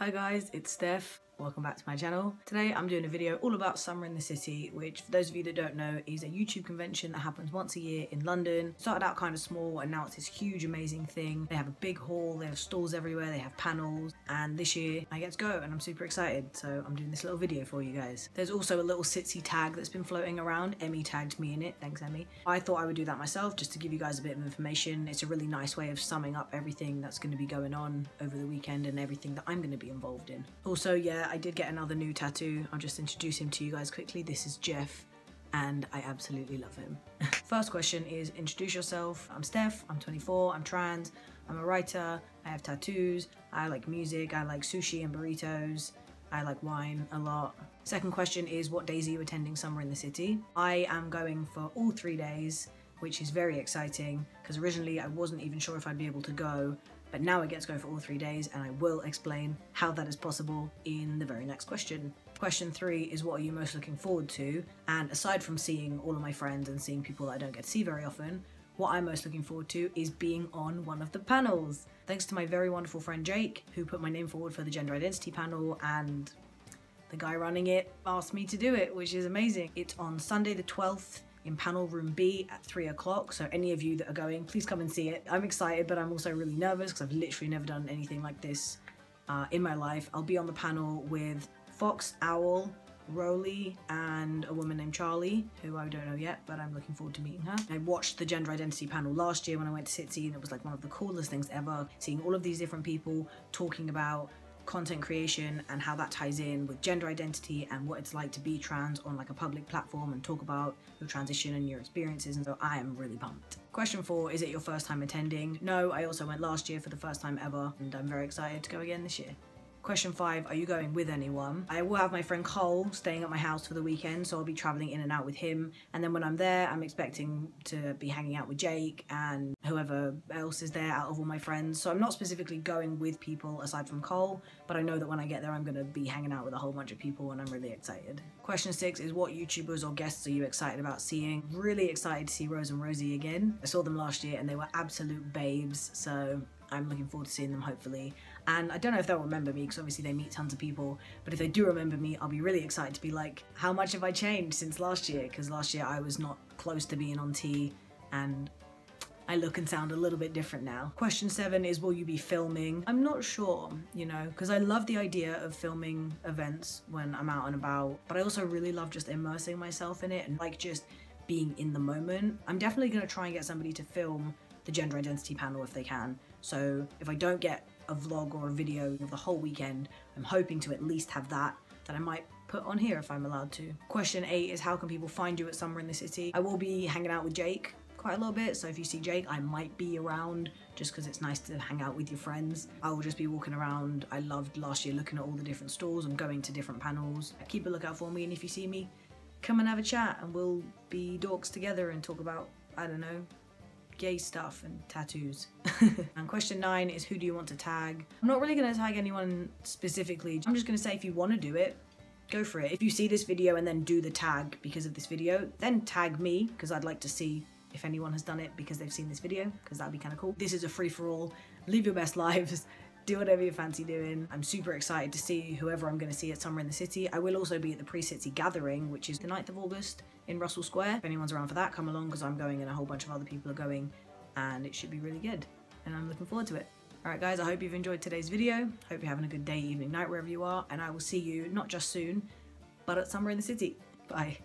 Hi guys, it's Steph. Welcome back to my channel. Today I'm doing a video all about Summer in the City, which for those of you that don't know is a YouTube convention that happens once a year in London. Started out kind of small and now it's this huge amazing thing. They have a big hall, they have stalls everywhere, they have panels and this year I get to go and I'm super excited so I'm doing this little video for you guys. There's also a little Sitsy tag that's been floating around. Emmy tagged me in it, thanks Emmy. I thought I would do that myself just to give you guys a bit of information. It's a really nice way of summing up everything that's going to be going on over the weekend and everything that I'm going to be involved in. Also yeah, I did get another new tattoo. I'll just introduce him to you guys quickly. This is Jeff and I absolutely love him. First question is introduce yourself. I'm Steph, I'm 24, I'm trans, I'm a writer, I have tattoos, I like music, I like sushi and burritos, I like wine a lot. Second question is what days are you attending Summer in the City? I am going for all three days, which is very exciting because originally I wasn't even sure if I'd be able to go but now I get to go for all three days and I will explain how that is possible in the very next question. Question three is what are you most looking forward to? And aside from seeing all of my friends and seeing people that I don't get to see very often, what I'm most looking forward to is being on one of the panels. Thanks to my very wonderful friend Jake, who put my name forward for the gender identity panel and the guy running it asked me to do it, which is amazing. It's on Sunday the 12th in panel room B at three o'clock. So any of you that are going, please come and see it. I'm excited, but I'm also really nervous because I've literally never done anything like this uh, in my life. I'll be on the panel with Fox Owl, Roly and a woman named Charlie, who I don't know yet, but I'm looking forward to meeting her. I watched the gender identity panel last year when I went to Sitsy and it was like one of the coolest things ever, seeing all of these different people talking about content creation and how that ties in with gender identity and what it's like to be trans on like a public platform and talk about your transition and your experiences and so I am really pumped. Question four, is it your first time attending? No, I also went last year for the first time ever and I'm very excited to go again this year. Question five, are you going with anyone? I will have my friend Cole staying at my house for the weekend, so I'll be traveling in and out with him. And then when I'm there, I'm expecting to be hanging out with Jake and whoever else is there out of all my friends. So I'm not specifically going with people aside from Cole, but I know that when I get there, I'm gonna be hanging out with a whole bunch of people and I'm really excited. Question six is what YouTubers or guests are you excited about seeing? Really excited to see Rose and Rosie again. I saw them last year and they were absolute babes, so I'm looking forward to seeing them hopefully. And I don't know if they'll remember me because obviously they meet tons of people, but if they do remember me, I'll be really excited to be like, how much have I changed since last year? Because last year I was not close to being on T and I look and sound a little bit different now. Question seven is will you be filming? I'm not sure, you know, because I love the idea of filming events when I'm out and about, but I also really love just immersing myself in it and like just being in the moment. I'm definitely to try and get somebody to film the gender identity panel if they can. So if I don't get a vlog or a video of the whole weekend. I'm hoping to at least have that that I might put on here if I'm allowed to. Question eight is how can people find you at Summer in the City? I will be hanging out with Jake quite a little bit so if you see Jake I might be around just because it's nice to hang out with your friends. I will just be walking around. I loved last year looking at all the different stores and going to different panels. Keep a lookout for me and if you see me come and have a chat and we'll be dorks together and talk about I don't know gay stuff and tattoos. and question nine is who do you want to tag? I'm not really gonna tag anyone specifically. I'm just gonna say if you wanna do it, go for it. If you see this video and then do the tag because of this video, then tag me because I'd like to see if anyone has done it because they've seen this video because that'd be kind of cool. This is a free for all. Live your best lives do whatever you fancy doing. I'm super excited to see whoever I'm going to see at Summer in the City. I will also be at the Pre-City Gathering, which is the 9th of August in Russell Square. If anyone's around for that, come along because I'm going and a whole bunch of other people are going and it should be really good. And I'm looking forward to it. Alright guys, I hope you've enjoyed today's video. Hope you're having a good day, evening, night, wherever you are. And I will see you not just soon, but at Summer in the City. Bye.